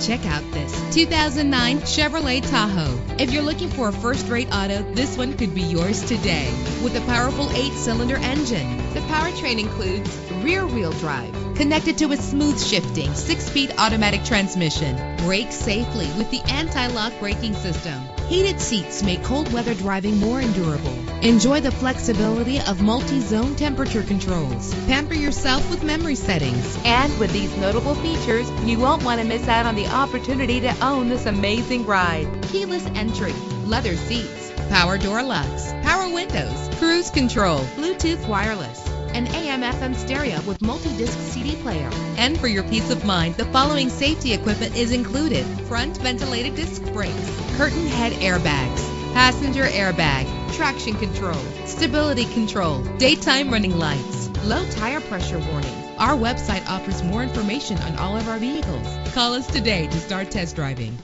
Check out this 2009 Chevrolet Tahoe. If you're looking for a first-rate auto, this one could be yours today. With a powerful eight-cylinder engine, the powertrain includes rear-wheel drive, connected to a smooth shifting six-speed automatic transmission. Brake safely with the anti-lock braking system. Heated seats make cold weather driving more endurable. Enjoy the flexibility of multi-zone temperature controls. Pamper yourself with memory settings. And with these notable features, you won't want to miss out on the opportunity to own this amazing ride. Keyless entry, leather seats, power door locks, power windows, cruise control, Bluetooth wireless, an AM FM stereo with multi-disc CD player. And for your peace of mind, the following safety equipment is included. Front ventilated disc brakes, curtain head airbags, passenger airbag, traction control, stability control, daytime running lights, low tire pressure warning. Our website offers more information on all of our vehicles. Call us today to start test driving.